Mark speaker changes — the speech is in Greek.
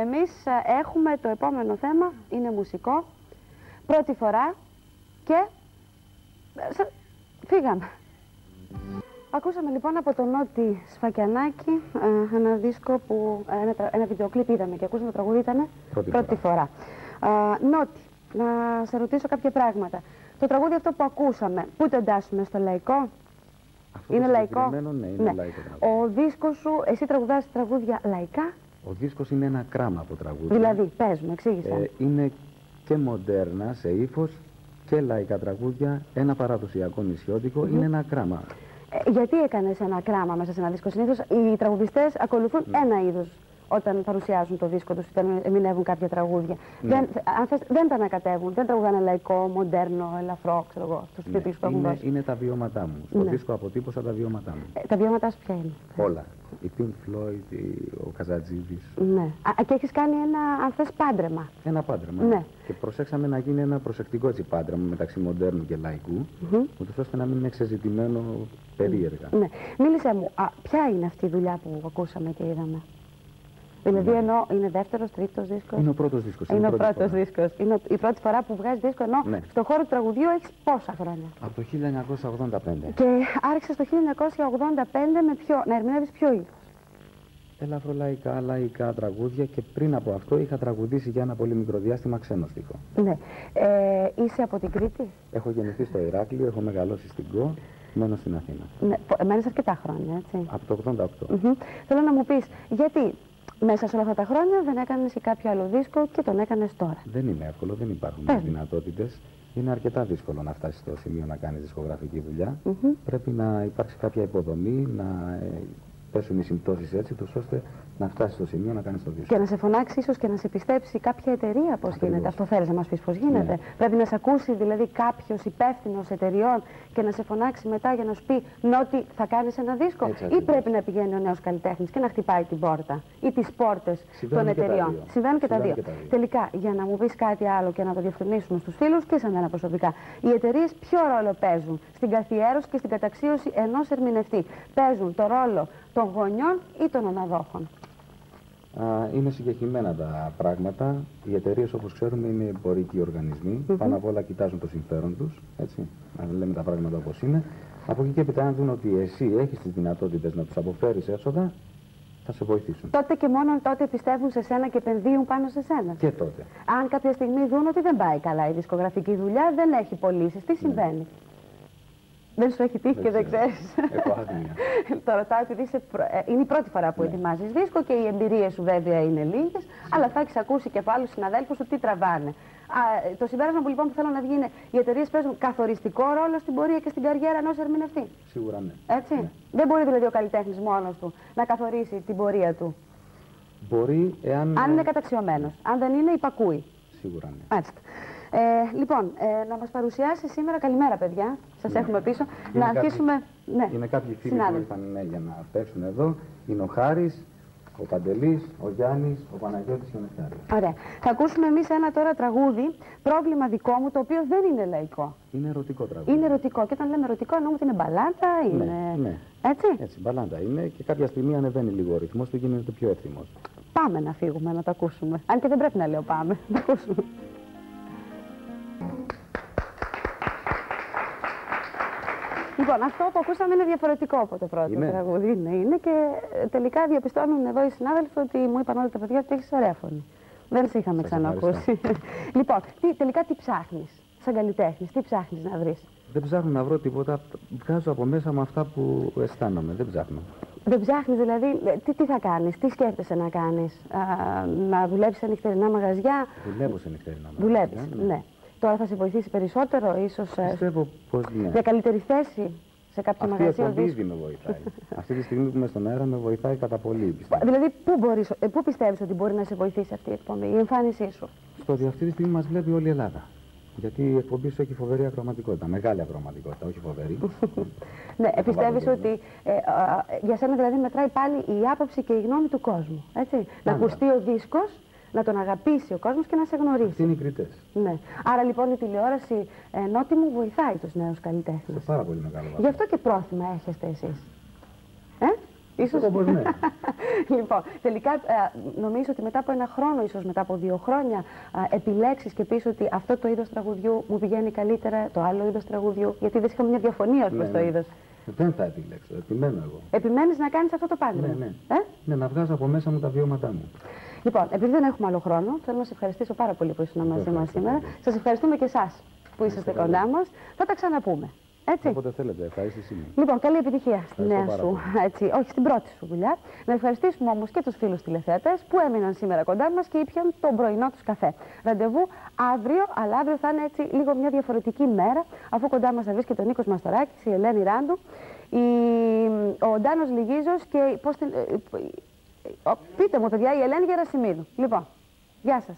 Speaker 1: εμείς ε, έχουμε το επόμενο θέμα, είναι μουσικό, πρώτη φορά και ε, σε- φύγαμε. Ακούσαμε λοιπόν από τον Νότι Σφακιανάκη ε, ένα δίσκο που, ε, ένα, τρα- ένα βιντεοκλίπ είδαμε και ακούσαμε το τραγούδι ήταν
Speaker 2: Πρώτη
Speaker 1: φορά. Ε, Νότι, να σε ρωτήσω κάποια πράγματα. Το τραγούδι αυτό που ακούσαμε, πού το εντάσσουμε στο λαϊκό,
Speaker 2: Αυτό
Speaker 1: είναι
Speaker 2: το
Speaker 1: λαϊκό;
Speaker 2: συγκεκριμένο, Ναι, είναι λαϊκό τραγούδι.
Speaker 1: Ο δίσκος σου, εσύ τραγουδάς τραγούδια λαϊκά,
Speaker 2: Ο δίσκος είναι ένα κράμα από τραγούδι.
Speaker 1: δηλαδή, πες μου, εξήγησε.
Speaker 2: Ε, είναι και μοντέρνα σε ύφος και λαϊκά τραγούδια, ένα παραδοσιακό νησιώτικο, είναι ένα κράμα.
Speaker 1: Ε, γιατί έκανες ένα κράμα μέσα σε ένα δίσκο; Συνήθως οι τραγουδιστές ακολουθούν
Speaker 2: Ναι.
Speaker 1: ένα είδος όταν παρουσιάζουν το δίσκο τους, όταν ερμηνεύουν κάποια τραγούδια.
Speaker 2: Ναι.
Speaker 1: Δεν, αν θες, δεν τα ανακατεύουν, δεν τραγουδάνε λαϊκό, μοντέρνο, ελαφρό, ξέρω εγώ, τους
Speaker 2: Ναι,
Speaker 1: τίτλους που έχουν
Speaker 2: είναι,
Speaker 1: δώσει.
Speaker 2: είναι τα βιώματά μου. Στο
Speaker 1: Ναι.
Speaker 2: δίσκο αποτύπωσα τα βιώματά μου.
Speaker 1: Ε, τα βιώματάς σου ποια είναι;
Speaker 2: Όλα. Η Pink Floyd, η- ο Καζατζίδης.
Speaker 1: Ναι. Α, και έχεις κάνει ένα, αν θες, πάντρεμα.
Speaker 2: Ένα πάντρεμα.
Speaker 1: Ναι.
Speaker 2: Και προσέξαμε να γίνει ένα προσεκτικό έτσι πάντρεμα μεταξύ μοντέρνου και λαϊκού,
Speaker 1: Μμμ.
Speaker 2: ούτως ώστε να μην είναι ξεζητημένο περίεργα.
Speaker 1: Ναι. Μίλησέ μου, α, ποια είναι αυτή η δουλειά που ακούσαμε και είδαμε; Δηλαδή
Speaker 2: Ναι.
Speaker 1: ενώ είναι δεύτερος, τρίτος δίσκος.
Speaker 2: Είναι ο πρώτος δίσκος.
Speaker 1: Είναι ο
Speaker 2: η πρώτη
Speaker 1: πρώτος
Speaker 2: φοράς.
Speaker 1: δίσκος. Είναι ο- η πρώτη φορά που βγάζει δίσκο, ενώ
Speaker 2: Ναι.
Speaker 1: στον χώρο του τραγουδιού έχεις πόσα χρόνια;
Speaker 2: Από το 1985.
Speaker 1: Και άρχισε το 1985 με ποιο, να ερμηνεύεις ποιο είδος.
Speaker 2: Ελαφρολαϊκά, λαϊκά τραγούδια και πριν από αυτό είχα τραγουδήσει για ένα πολύ μικρό διάστημα ξένο στίχο.
Speaker 1: Ναι. Ε, είσαι από την Κρήτη;
Speaker 2: Έχω γεννηθεί στο Ηράκλειο, έχω μεγαλώσει στην ΚΟ, μένω στην Αθήνα.
Speaker 1: Ναι, πο- μένεις αρκετά χρόνια, έτσι.
Speaker 2: Από το 88.
Speaker 1: Μμμ. Θέλω να μου πεις, γιατί μέσα σε όλα αυτά τα χρόνια δεν έκανες και κάποιο άλλο δίσκο και τον έκανες τώρα.
Speaker 2: Δεν είναι εύκολο, δεν υπάρχουν
Speaker 1: Πες μου.
Speaker 2: δυνατότητες. Είναι αρκετά δύσκολο να φτάσεις στο σημείο να κάνεις δισκογραφική δουλειά.
Speaker 1: Μμμ.
Speaker 2: Πρέπει να υπάρξει κάποια υποδομή, να ε, πέσουν οι συμπτώσεις έτσι, τους ώστε να φτάσει στο σημείο να κάνει το δίσκο.
Speaker 1: Και να σε φωνάξει ίσως και να σε πιστέψει κάποια εταιρεία πώς
Speaker 2: Ακριβώς.
Speaker 1: γίνεται. Αυτό θέλεις να μας πεις πώς γίνεται.
Speaker 2: Ναι.
Speaker 1: Πρέπει να σε ακούσει δηλαδή κάποιος υπεύθυνος εταιριών και να σε φωνάξει μετά για να σου πει Νότι θα κάνεις ένα δίσκο.
Speaker 2: Έτσι
Speaker 1: ή
Speaker 2: ακριβώς.
Speaker 1: πρέπει να πηγαίνει ο νέος καλλιτέχνης και να χτυπάει την πόρτα ή τις πόρτες των
Speaker 2: Συμβαίνουν και τα
Speaker 1: εταιριών.
Speaker 2: δύο.
Speaker 1: Συμβαίνουν και τα δύο.
Speaker 2: Συμβαίνουν και τα δύο.
Speaker 1: Τελικά, για να μου πεις κάτι άλλο και να το διευκρινίσουμε στους φίλους και σε μένα προσωπικά, οι εταιρείες ποιο ρόλο παίζουν στην καθιέρωση και στην καταξίωση ενός ερμηνευτή; Παίζουν το ρόλο των γονιών ή των αναδόχων;
Speaker 2: Α, είναι συγκεκριμένα τα πράγματα. Οι εταιρείες, όπως ξέρουμε, είναι εμπορικοί οργανισμοί. Πάνω απ' όλα κοιτάζουν το συμφέρον τους. Να λέμε τα πράγματα όπως είναι. Από εκεί και έπειτα, αν δουν ότι εσύ έχεις τις δυνατότητες να τους αποφέρεις έσοδα, θα σε βοηθήσουν.
Speaker 1: Τότε και μόνο τότε πιστεύουν σε σένα και επενδύουν πάνω σε σένα.
Speaker 2: Και τότε.
Speaker 1: Αν κάποια στιγμή δουν ότι δεν πάει καλά η δισκογραφική δουλειά, δεν έχει πωλήσεις, τι συμβαίνει; Δεν σου έχει τύχει
Speaker 2: Δεν
Speaker 1: και δεν
Speaker 2: ξέρω.
Speaker 1: ξέρεις.
Speaker 2: Έχω άγνοια.
Speaker 1: το ρωτάω επειδή είσαι προ- ε, είναι η πρώτη φορά που
Speaker 2: Ναι.
Speaker 1: ετοιμάζεις δίσκο και οι εμπειρίες σου βέβαια είναι λίγες, αλλά θα έχεις ακούσει και από άλλους συναδέλφους σου τι τραβάνε. Α, ε, το συμπέρασμα που λοιπόν που θέλω να βγει είναι οι εταιρείες παίζουν καθοριστικό ρόλο στην πορεία και στην καριέρα ενός ερμηνευτή.
Speaker 2: Σίγουρα ναι.
Speaker 1: Έτσι.
Speaker 2: Ναι.
Speaker 1: Δεν μπορεί δηλαδή ο καλλιτέχνης μόνος του να καθορίσει την πορεία του.
Speaker 2: Μπορεί, εάν.
Speaker 1: Αν είναι καταξιωμένος. Αν δεν είναι, υπακούει.
Speaker 2: Σίγουρα ναι.
Speaker 1: Μάλιστα. Ε, λοιπόν, ε, να μας παρουσιάσει σήμερα. Καλημέρα, παιδιά. Σας
Speaker 2: Ναι.
Speaker 1: έχουμε πίσω.
Speaker 2: Είναι
Speaker 1: να
Speaker 2: κάποιοι-
Speaker 1: αρχίσουμε. Ναι,
Speaker 2: Είναι κάποιοι φίλοι που
Speaker 1: συνάδελφοι.
Speaker 2: ήρθαν ναι, για να παίξουν εδώ. Είναι ο Χάρης, ο Παντελής, ο Γιάννης, ο Παναγιώτης και ο Νεκτάριος.
Speaker 1: Ωραία. Θα ακούσουμε εμείς ένα τώρα τραγούδι, πρόβλημα δικό μου, το οποίο δεν είναι λαϊκό.
Speaker 2: Είναι ερωτικό τραγούδι.
Speaker 1: Είναι ερωτικό. Και όταν λέμε ερωτικό, εννοούμε ότι είναι μπαλάντα, είναι.
Speaker 2: ναι.
Speaker 1: Έτσι;
Speaker 2: Έτσι, μπαλάντα είναι και κάποια στιγμή ανεβαίνει λίγο ο ρυθμός του γίνεται πιο εύθυμος.
Speaker 1: Πάμε να φύγουμε να το ακούσουμε. Αν και δεν πρέπει να λέω πάμε. Να το ακούσουμε. Λοιπόν, αυτό που ακούσαμε είναι διαφορετικό από το πρώτο
Speaker 2: Είναι.
Speaker 1: τραγούδι. Είναι, είναι και ε, τελικά διαπιστώνουν εδώ οι συνάδελφοι ότι μου είπαν όλα τα παιδιά ότι έχεις ωραία φωνή. Δεν σε είχαμε
Speaker 2: Σας
Speaker 1: ξανακούσει. λοιπόν, τι, τελικά τι ψάχνεις, σαν καλλιτέχνης, τι ψάχνεις να βρεις;
Speaker 2: Δεν ψάχνω να βρω τίποτα, βγάζω από μέσα μου αυτά που αισθάνομαι, δεν ψάχνω.
Speaker 1: Δεν ψάχνεις δηλαδή, ε, τι, τι θα κάνεις, τι σκέφτεσαι να κάνεις, να δουλέψεις σε νυχτερινά μαγαζιά;
Speaker 2: Δουλεύω σε νυχτερινά
Speaker 1: Δουλεύεις,
Speaker 2: μαγαζιά,
Speaker 1: ναι. Τώρα θα σε βοηθήσει περισσότερο, ίσως
Speaker 2: Πιστεύω πως ναι.
Speaker 1: για καλύτερη θέση σε κάποιο
Speaker 2: Αυτή η
Speaker 1: μαγαζί.
Speaker 2: εκπομπή
Speaker 1: οδείς.
Speaker 2: ήδη με βοηθάει. Αυτή τη στιγμή που είμαι στον αέρα με βοηθάει κατά πολύ, πιστεύω.
Speaker 1: Δηλαδή, πού, μπορείς, ε, πού πιστεύεις ότι μπορεί να σε βοηθήσει αυτή η εκπομπή, η εμφάνισή σου;
Speaker 2: Στο ότι αυτή τη στιγμή μας βλέπει όλη η Ελλάδα. Γιατί η εκπομπή σου έχει φοβερή ακροματικότητα, μεγάλη ακροματικότητα, όχι φοβερή.
Speaker 1: Ναι,
Speaker 2: το
Speaker 1: πιστεύεις
Speaker 2: βάζω
Speaker 1: ότι ε, α, α, για σένα δηλαδή μετράει πάλι η άποψη και η γνώμη του κόσμου. Έτσι. Να
Speaker 2: Πάντα.
Speaker 1: ακουστεί ο δίσκος, να τον αγαπήσει ο κόσμος και να σε γνωρίσει.
Speaker 2: Αυτοί είναι οι κριτές.
Speaker 1: Ναι. Άρα λοιπόν η τηλεόραση ενώ τι μου βοηθάει τους νέους
Speaker 2: Σε
Speaker 1: καλλιτέχνες.
Speaker 2: πάρα πολύ μεγάλο βαθμό.
Speaker 1: Γι' αυτό και πρόθυμα έχετε εσείς. Ε; Ίσως...
Speaker 2: Όπως ναι.
Speaker 1: λοιπόν, τελικά ε, νομίζω ότι μετά από ένα χρόνο, ίσως μετά από δύο χρόνια, ε, επιλέξεις και πεις ότι αυτό το είδος τραγουδιού μου πηγαίνει καλύτερα, το άλλο είδος τραγουδιού, γιατί δεν είχαμε μια διαφωνία ως
Speaker 2: Ναι,
Speaker 1: προς το
Speaker 2: ναι.
Speaker 1: είδος.
Speaker 2: Δεν θα επιλέξω, επιμένω εγώ.
Speaker 1: Επιμένεις να κάνεις αυτό το πάντρεμα.
Speaker 2: Ναι, ναι.
Speaker 1: Ε;
Speaker 2: Ναι, να βγάζω από μέσα μου τα βιώματά μου.
Speaker 1: Λοιπόν, επειδή δεν έχουμε άλλο χρόνο, θέλω να σε ευχαριστήσω πάρα πολύ που ήσουν μαζί μας
Speaker 2: ευχαριστώ
Speaker 1: σήμερα.
Speaker 2: πολύ.
Speaker 1: Σας ευχαριστούμε και εσάς που είσαστε
Speaker 2: καλά.
Speaker 1: κοντά μας. Θα τα ξαναπούμε. Έτσι.
Speaker 2: Όποτε θέλετε, ευχαρίστησή μου.
Speaker 1: Λοιπόν, καλή επιτυχία στη
Speaker 2: Ευχαριστώ
Speaker 1: νέα
Speaker 2: πάρα
Speaker 1: σου,
Speaker 2: πολύ.
Speaker 1: έτσι, όχι στην πρώτη σου δουλειά. Να ευχαριστήσουμε όμω και του φίλου τηλεθέτε που έμειναν σήμερα κοντά μα και ήπιαν τον πρωινό του καφέ. Ραντεβού αύριο, αλλά αύριο θα είναι έτσι λίγο μια διαφορετική μέρα, αφού κοντά μα θα βρίσκεται ο Νίκο Μαστοράκη, η Ελένη Ράντου, η, ο Ντάνο Λιγίζο και. Πώς την, ε, ε, ε, ο- πείτε μου, παιδιά, η Ελένη Γερασιμίδου. Λοιπόν, γεια σας.